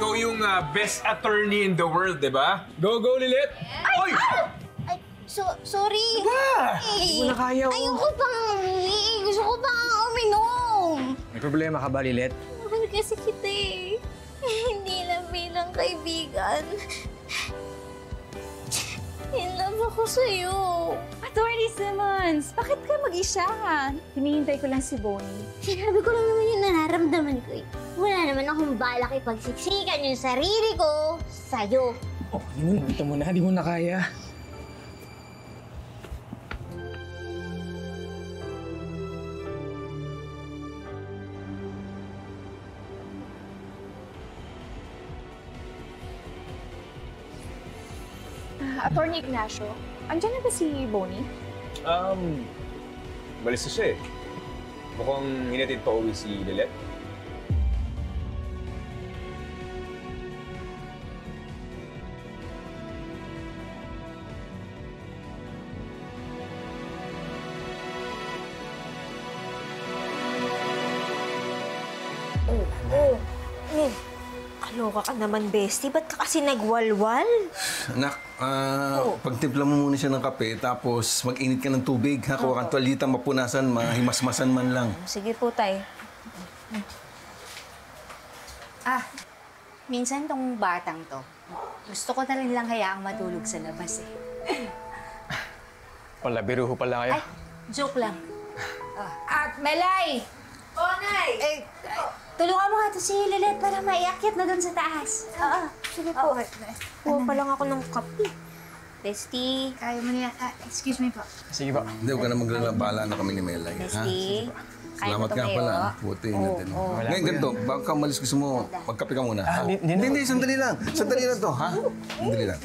ikaw yung ah, best attorney in the world, di ba? Go, go, Lilit! Ay! Ay, so, sorry. Ba? Hindi mo na kaya, oh. Ayoko pang umuwi. Gusto ko pang uminom. May problema ka ba, Lilet? Mahal kasi kita eh. Hindi lang bilang kaibigan. In love ako sa'yo. Attorney Simmons, bakit ka mag-isa? Hinihintay ko lang si Bonnie. Sinabi ko lang naman yung nararamdaman ko eh. Wala naman akong balak ipagsiksikan yung sarili ko sa'yo. Oh, na. Ito mo na. Di mo na kaya. Attorney Ignacio, andyan na ba si Bonnie? Um, balis na siya eh. Mukhang hinatid pa uwi si Lilet. Kaloka ka naman, bestie. Ba't ka kasi nagwalwal? Anak, ah, pagtimpla mo muna siya ng kape, tapos mag-init ka ng tubig. Ha? Kuha kang tuwalita, mapunasan, mahimasmasan man lang. Sige po, tay. Ah, minsan tong batang to, gusto ko na rin lang hayaang matulog sa labas eh. Wala, biro ho pala kayo. Ay, joke lang. Ah, at Melay! Oh, Nay! Eh, tulungan mo nga to si Lilet para maiakyat na doon sa taas. Oo, sige po. Kuha pa lang ako ng kape. Bestie. Kaya mo na yan. Ah, excuse me po. Sige ba? Hindi, huwag ka na maglala. Bahala na kami ni Melay. Ha? Bestie. Kaya Salamat tumayo. pala. Buti Oo, natin. oo. Ngayon, ganito. Bago ka umalis, gusto mo, magkape ka muna. Ah, ha? Hindi, hindi. Sandali lang. Sandali lang to, ha? Sandali lang.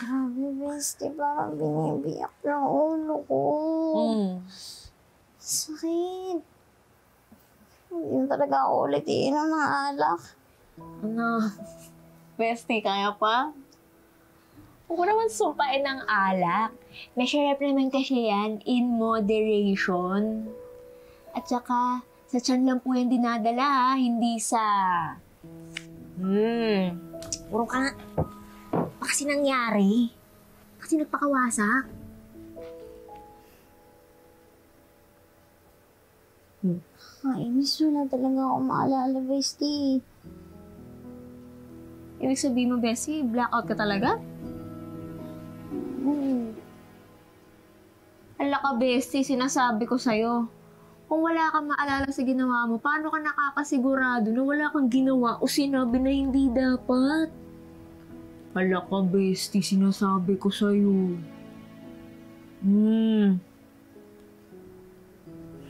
Grabe, bestie. Parang binibiyak ng ulo ko. Sakit. Hindi na talaga ako ulit iinom ng alak. Ano? Bestie, kaya pa? Huwag naman sumpain ng alak. Masarap naman kasi yan in moderation. At saka, sa tiyan lang po yan dinadala, ha? hindi sa... Hmm. Puro ka nga. Kasi nangyari? Kasi nagpakawasak. Hmm. Kainis wala talaga ako maalala, bestie. Ibig sabihin mo, Bessie, blackout ka talaga? Hmm. Ala ka, Bestie, sinasabi ko sa'yo. Kung wala kang maalala sa ginawa mo, paano ka nakakasigurado na wala kang ginawa o sinabi na hindi dapat? Ala ka, Bestie, sinasabi ko sa'yo. Hmm.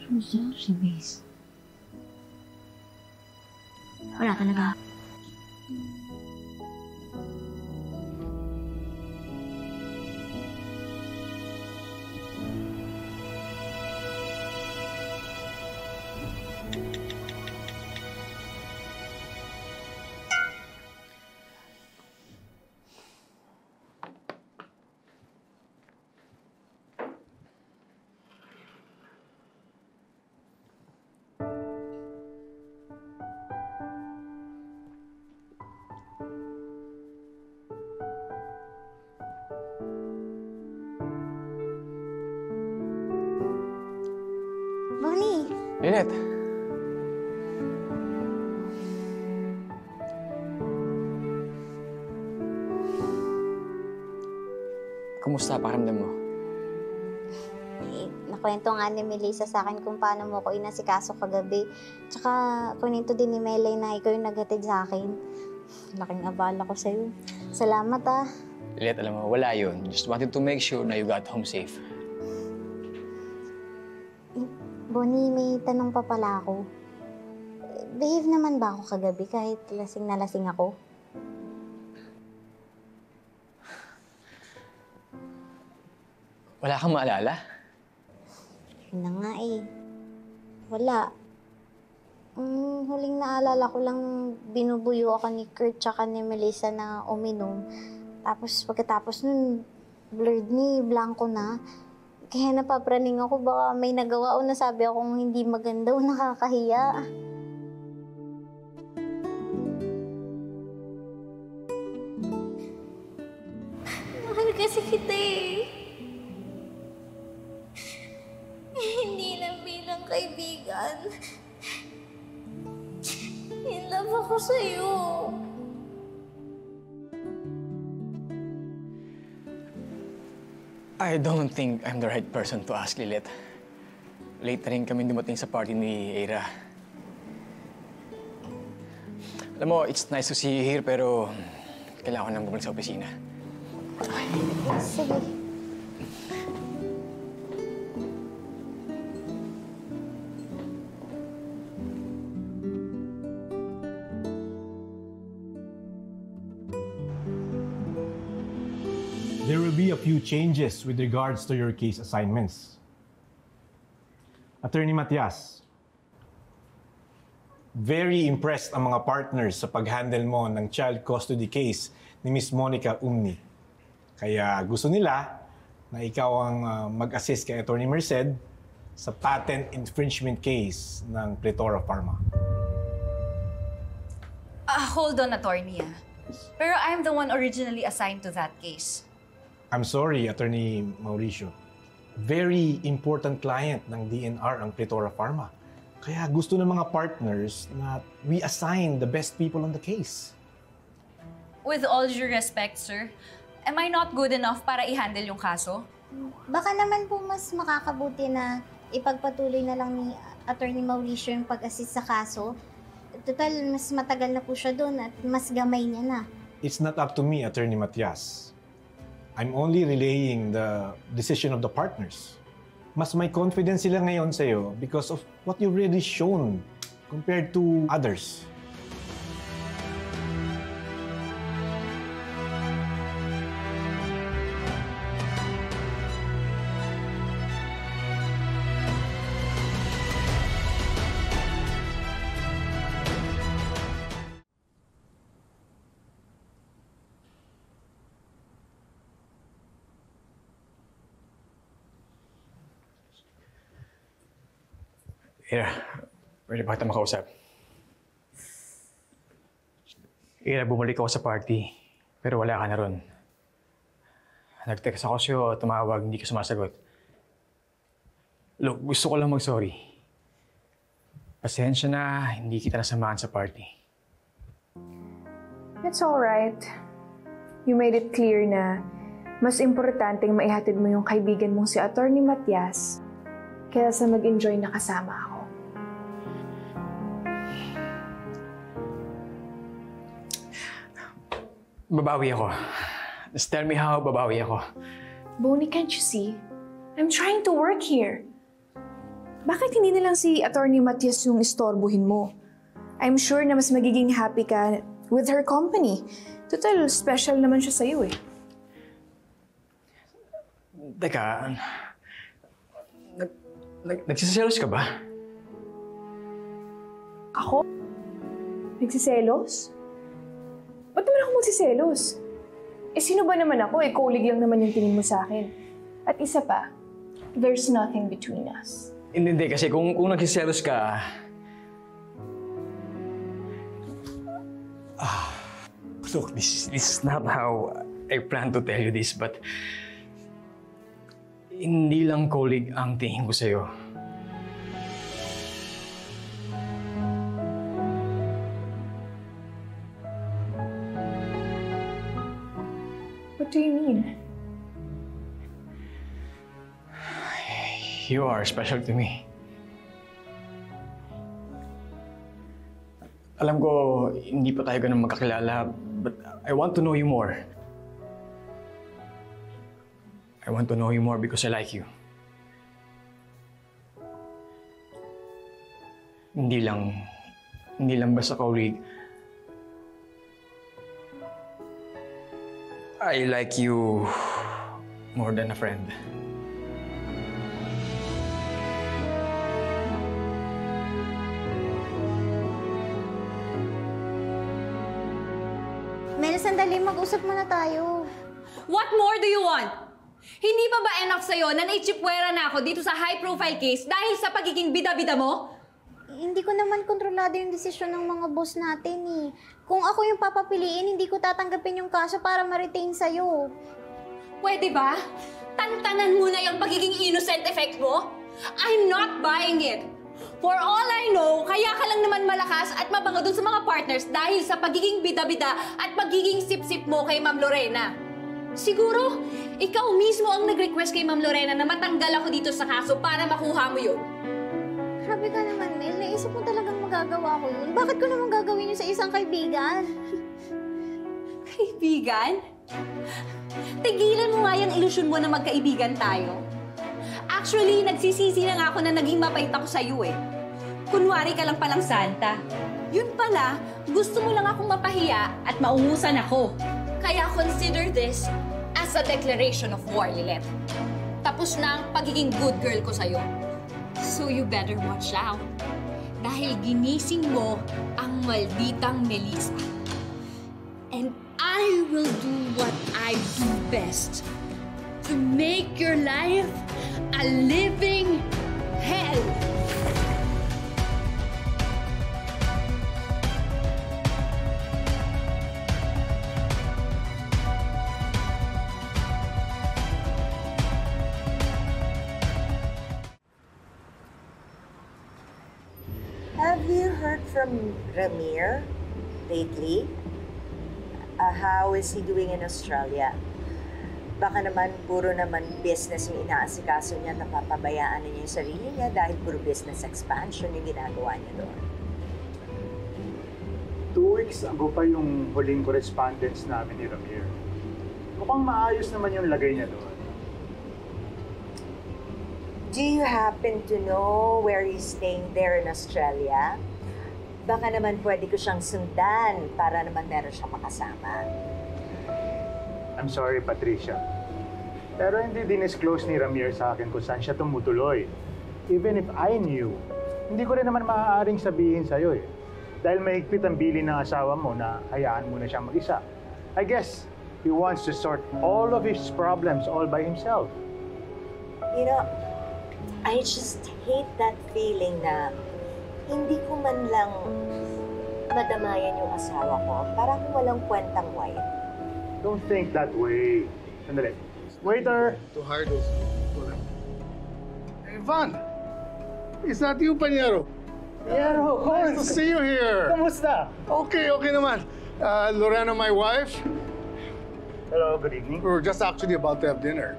Susunod si Bes. Wala talaga. Init. Kumusta pakiramdam mo? Eh, nakwento nga ni Melissa sa akin kung paano mo ko inasikaso kagabi. Tsaka kunento din ni Melay na ikaw yung naghatid sa akin. Laking abala ko sa'yo. Salamat ah. Lilet, alam mo, wala yun. Just wanted to make sure na you got home safe. Bonnie, may tanong pa pala ako. Eh, Behave naman ba ako kagabi kahit lasing na lasing ako? Wala kang maalala? Yun na nga eh. Wala. Mm, huling naalala ko lang binubuyo ako ni Kurt tsaka ni Melissa na uminom. Tapos pagkatapos nun, blurred ni, blanco na. Kaya napapraning ako baka may nagawa o nasabi akong hindi maganda o nakakahiya. I don't think I'm the right person to ask, Lilet. Late na rin kami dumating sa party ni Eira. Alam mo, it's nice to see you here, pero kailangan ko nang bumalik sa opisina. Sige. Few changes with regards to your case assignments. Attorney Matias, very impressed ang mga partners sa pag-handle mo ng child custody case ni Miss Monica Umni. Kaya gusto nila na ikaw ang ah, mag-assist kay Attorney Merced sa patent infringement case ng Pretora Pharma. Ah, hold on, attorney ah. Pero I'm the one originally assigned to that case. I'm sorry, Attorney Mauricio. Very important client ng DNR ang Pretora Pharma. Kaya gusto ng mga partners na we assign the best people on the case. With all due respect, sir, am I not good enough para i-handle yung kaso? Baka naman po mas makakabuti na ipagpatuloy na lang ni Attorney Mauricio yung pag-assist sa kaso. Total, mas matagal na po siya doon at mas gamay niya na. It's not up to me, Attorney Matias. I'm only relaying the decision of the partners. Mas may confidence sila ngayon sa'yo because of what you've already shown compared to others. Eira, pwede ba kita makausap? Eira, bumalik ako sa party, pero wala ka na ron. Nag-text ako sa'yo, tumawag, hindi ka sumasagot. Look, gusto ko lang mag-sorry. Pasensya na, hindi kita nasamahan sa party. It's alright. You made it clear na mas importanteng maihatid mo yung kaibigan mong si Attorney Matias kaysa mag-enjoy na kasama ako. Babawi ako. Just tell me how babawi ako. Bonnie, can't you see? I'm trying to work here. Bakit hindi na lang si Attorney Matias yung istorbohin mo? I'm sure na mas magiging happy ka with her company. Total, special naman siya sa'yo eh. Teka, nag, nag, nagsiselos ka ba? Ako? Nagsiselos? Ba't naman ako magsiselos? Eh sino ba naman ako? Eh colleague lang naman yung tingin mo sa akin. At isa pa, there's nothing between us. Hindi, hindi. Kasi kung, kung nagsiselos ka... Ah, look, this, this is not how I plan to tell you this, but... Hindi lang colleague ang tingin ko sa'yo. do you mean? You are special to me. Alam ko, hindi pa tayo ganun magkakilala, but I want to know you more. I want to know you more because I like you. Hindi lang, hindi lang basta colleague, I like you more than a friend. Mel, sandali, mag-usap muna tayo. What more do you want? Hindi pa ba enough sa'yo na naitsipwera na ako dito sa high-profile case dahil sa pagiging bida-bida mo? Hindi ko naman kontrolado yung desisyon ng mga boss natin eh. Kung ako yung papapiliin, hindi ko tatanggapin yung kaso para ma-retain sa'yo. Pwede ba? Tantanan mo na yung pagiging innocent effect mo? I'm not buying it. For all I know, kaya ka lang naman malakas at mabango dun sa mga partners dahil sa pagiging bida-bida at pagiging sip-sip mo kay Ma'am Lorena. Siguro, ikaw mismo ang nag-request kay Ma'am Lorena na matanggal ako dito sa kaso para makuha mo yun. Grabe ka naman, Mel. Naisip mo talagang magagawa ko yun. Bakit ko naman gagawin yun sa isang kaibigan? Kaibigan? Tigilan mo nga yung ilusyon mo na magkaibigan tayo. Actually, nagsisisi lang ako na naging mapait ako sa'yo eh. Kunwari ka lang palang santa. Yun pala, gusto mo lang akong mapahiya at maungusan ako. Kaya consider this as a declaration of war, Lilet. Tapos na ang pagiging good girl ko sa'yo. So you better watch out. Dahil ginising mo ang malditang Melissa. And I will do what I do best to make your life a living hell. Ramir lately? Uh, how is he doing in Australia? Baka naman puro naman business yung inaasikaso niya, napapabayaan na niya yung sarili niya dahil puro business expansion yung ginagawa niya doon. Two weeks ago pa yung huling correspondence namin ni Ramir. Mukhang maayos naman yung lagay niya doon. Do you happen to know where he's staying there in Australia? Baka naman pwede ko siyang sundan para naman meron siyang makasama. I'm sorry, Patricia. Pero hindi dinisclose ni Ramir sa akin kung saan siya tumutuloy. Even if I knew, hindi ko rin naman maaaring sabihin sa'yo eh. Dahil mahigpit ang bilin ng asawa mo na hayaan mo na siyang mag-isa. I guess he wants to sort all of his problems all by himself. You know, I just hate that feeling na hindi ko man lang madamayan yung asawa ko para kung walang kwentang wife. Don't think that way. Sandali. Waiter! To hire those Hey, Van! Is that you, Panyero? Panyero, Nice to see you here. Kamusta? Okay, okay naman. Uh, Lorena, my wife, Hello, good evening. we were just actually about to have dinner.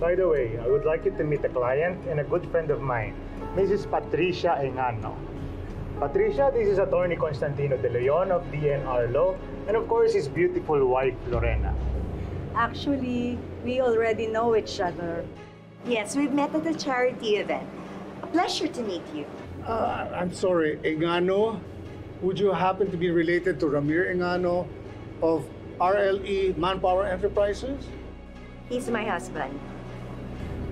By the way, I would like you to meet a client and a good friend of mine, Mrs. Patricia Engano. Patricia, this is attorney Constantino De Leon of DNR Law, and of course his beautiful wife, Lorena. Actually, we already know each other. Yes, we've met at a charity event. A pleasure to meet you. Uh, I'm sorry, Engano, would you happen to be related to Ramir Engano of RLE Manpower Enterprises? He's my husband.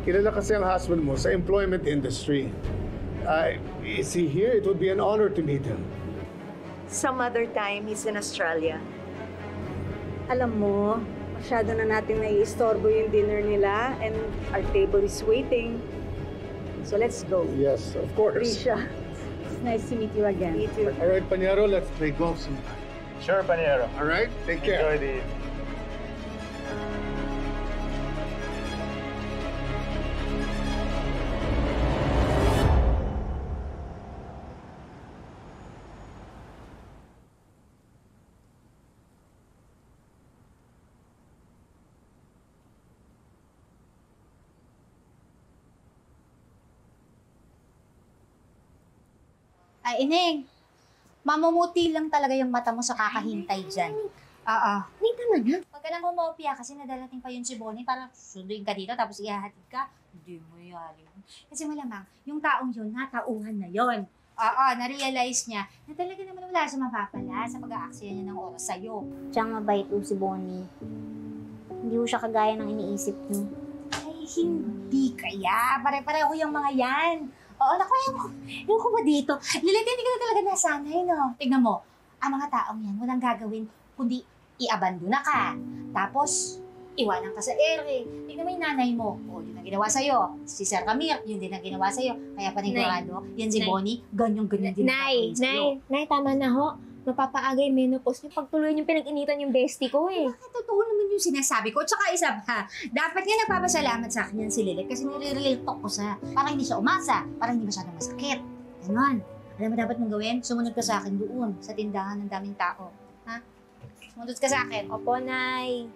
Kilala kasi ang husband mo sa employment industry. Uh, is he here? It would be an honor to meet him. Some other time, he's in Australia. Alam mo, masyado na natin naiistorbo yung dinner nila and our table is waiting. So let's go. Yes, of course. Risha, it's nice to meet you again. Me too. All right, Panyero, let's play golf sometime. Sure, Paniero. All right? Take care. Enjoy the Ay, Ineng, mamumuti lang talaga yung mata mo sa kakahintay dyan. Oo. Nay, tama na. Huwag ka lang humopia kasi nadalating pa yun si Bonnie para sunduin ka dito tapos ihahatid ka. Hindi mo yari. Kasi malamang, yung taong yun, natauhan na yon. Oo, na-realize niya na talaga naman wala siya mapapala sa pag-aaksaya niya ng oras sa'yo. Tsaka mabait po si Bonnie. Hindi ko siya kagaya ng iniisip niyo. Ay, hindi kaya. Pare-pareho yung mga yan. Oo, naku, ewan ko, ewan ko ba dito? Lilit, hindi ka na talaga nasanay, no? Tignan mo, ang mga taong yan, walang gagawin, kundi i-abandona ka. Tapos, iwanan ka sa ere. Tignan mo yung nanay mo. O, yun ang ginawa sa'yo. Si Sir Camille, yun din ang ginawa sa'yo. Kaya panigurado, yan si Nay. Bonnie, ganyan-ganyan din ang Nay, sa'yo. Nay, Nay, tama na ho. Mapapaagay menopause niyo pagtuloy yung pinag-initan yung bestie ko eh. Totoo naman yung sinasabi ko. Tsaka isa pa, dapat nga nagpapasalamat sa akin yan si Lilith kasi nire-real talk ko sa para hindi siya umasa, para hindi masyadong masakit. Ganon. Alam mo dapat mong gawin? Sumunod ka sa akin doon, sa tindahan ng daming tao. Ha? Sumunod ka sa akin. Opo, Nay.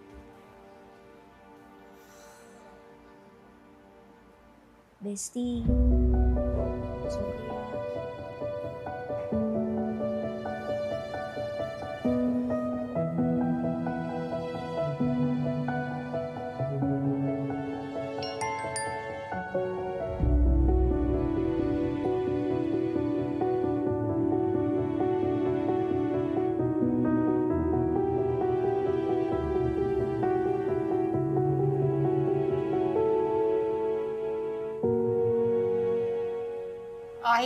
Bestie. Sorry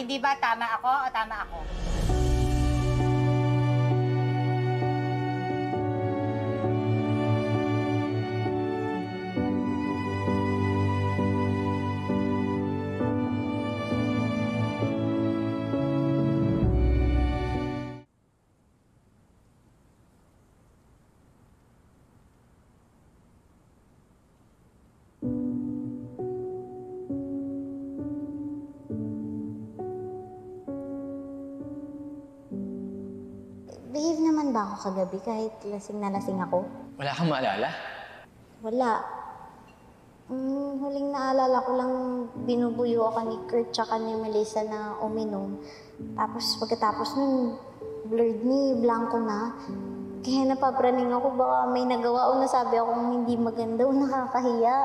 hindi ba tama ako o tama ako? Naman ba ako kagabi kahit lasing na lasing ako? Wala kang maalala? Wala. Mm, huling naalala ko lang binubuyo ako ni Kurt tsaka ni Melissa na uminom. Tapos pagkatapos nun, blurred ni, blanco na. Kaya napapraning ako baka may nagawa o nasabi akong hindi maganda o nakakahiya.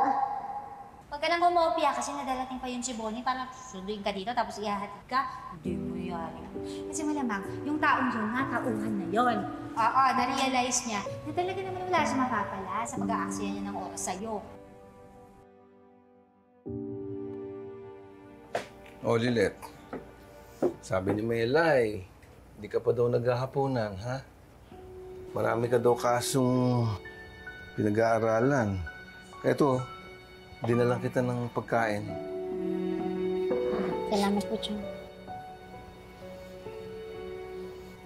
Huwag ka nang humopia kasi nadalating pa yun si Bonnie para sunduin ka dito tapos ihahatid ka. Hindi mo yari. Kasi malamang, yung taong yun, natauhan na yon. Oo, na-realize niya na talaga naman wala siya mapapala sa pag-aaksaya niya ng oras sa'yo. O, Lilet. Sabi ni Melay, hindi ka pa daw naghahaponan, ha? Marami ka daw kasong pinag-aaralan. Ito, dinalang kita ng pagkain. Salamat po, Chong.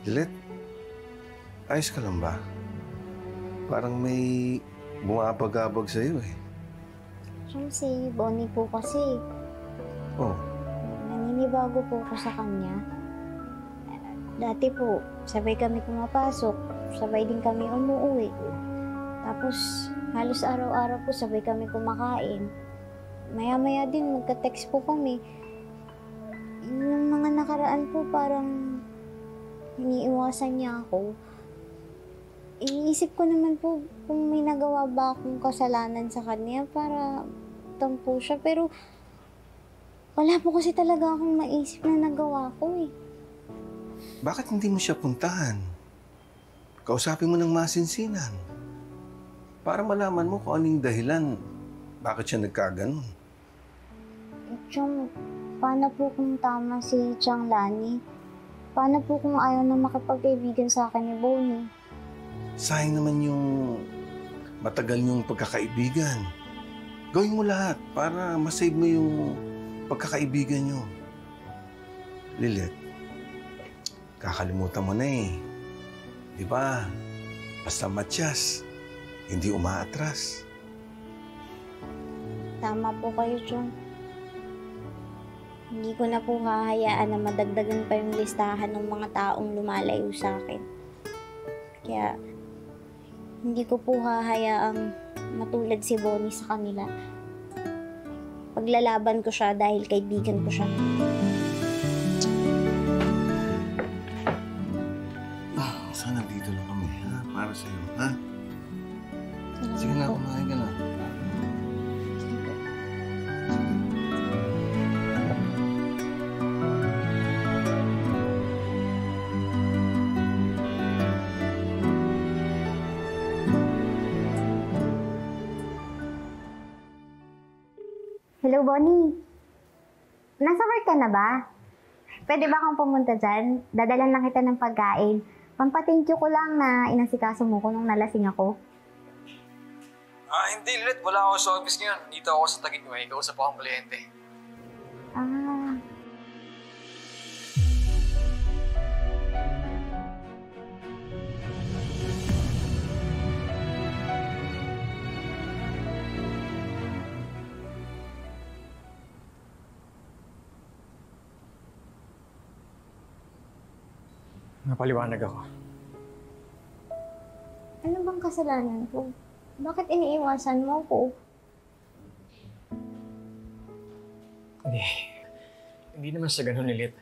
Lilet, ayos ka lang ba? Parang may bumabagabag sa'yo eh. Chong, si Bonnie po kasi, Oh, naninibago po ako sa kanya. Dati po, sabay kami pumapasok, sabay din kami umuwi. Tapos, halos araw-araw po sabay kami kumakain. Maya-maya din, magka-text po kami. Yung mga nakaraan po, parang iniiwasan niya ako. Iniisip ko naman po kung may nagawa ba akong kasalanan sa kanya para tampo siya. Pero wala po kasi talaga akong maisip na nagawa ko eh. bakit hindi mo siya puntahan? Kausapin mo ng masinsinan. Para malaman mo kung anong dahilan. Bakit siya nagkaganon? Chong, paano po kung tama si Chang Lani? Paano po kung ayaw na makipagkaibigan sa akin ni Bonnie? Sayang naman yung matagal yung pagkakaibigan. Gawin mo lahat para masave mo yung pagkakaibigan nyo. Lilit, kakalimutan mo na eh. Di ba? Basta matyas, hindi umaatras. Tama po kayo, Chong. Hindi ko na po hahayaan na madagdagan pa yung listahan ng mga taong lumalayo sa akin. Kaya, hindi ko po hahayaang matulad si Bonnie sa kanila. Paglalaban ko siya dahil kaibigan ko siya. Bonnie. Nasa work ka na ba? Pwede ba akong pumunta dyan? Dadalan lang kita ng pagkain. Pampathank you ko lang na inasikaso mo ko nung nalasing ako. Ah, hindi, Lilet. Wala ako sa office ngayon. Dito ako sa Taguig. May kausap akong kliyente. Napaliwanag ako. ano bang kasalanan ko? Bakit iniiwasan mo ko? Hindi. Hindi naman sa ganun, Lilit.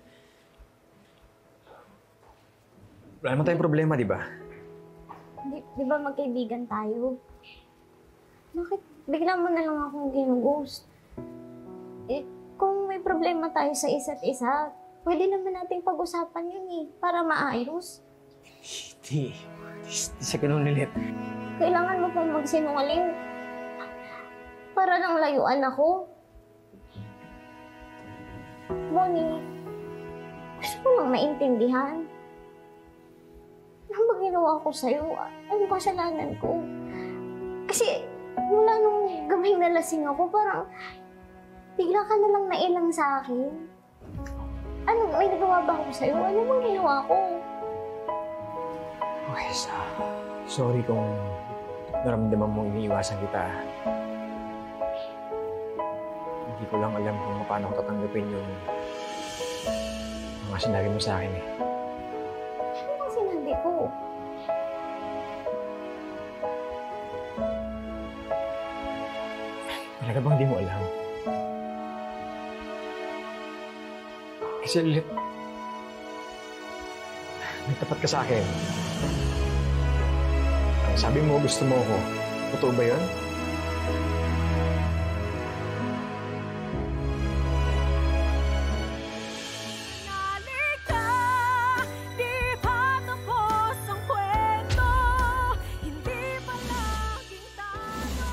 Wala naman tayong problema, di ba? Di, di ba magkaibigan tayo? Bakit bigla mo na lang akong ginughost? Eh, kung may problema tayo sa isa't isa, pwede naman nating pag-usapan yun eh, para maayos. Hindi. Hindi sa ganun, Lilit. Kailangan mo pang magsinungaling para lang layuan ako. Bonnie, gusto ko lang maintindihan. Ano ba ginawa ko sa'yo? Ano kasalanan ko? Kasi mula nung gabing nalasing ako, parang bigla ka na lang nailang sa akin. Ano, may nagawa ba ako sa'yo? Ano bang ginawa ko? Okay, sa... Sorry kung naramdaman mo iniiwasan kita. Hindi ko lang alam kung paano ko tatanggapin yung mga sinabi mo sa akin eh. Ano bang sinabi ko? Talaga bang di mo alam? Kasi Lilit, nagtapat ka sa akin. Ang sabi mo, gusto mo ako. Totoo ba yun? Di pa tapos ang kwento Hindi pa laging tayo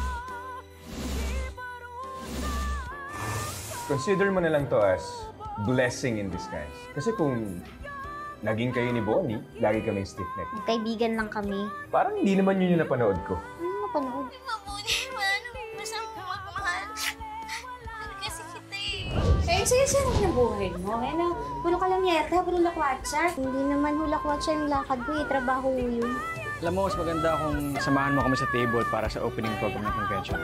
Consider mo na lang to as blessing in disguise. Kasi kung naging kayo ni Bonnie, lagi kaming stiff neck. Kaibigan lang kami. Parang hindi naman yun yung napanood ko. Ano napanood? Wala nang masama magmahal Kasi kita eh Eh, sige, sarap na buhay mo. Eh, na, puno ka lang yata, puno lakwatsa. Hindi naman hulakwat siya yung lakad ko eh. Trabaho yun. Alam mo, mas maganda kung samahan mo kami sa table para sa opening program ng convention.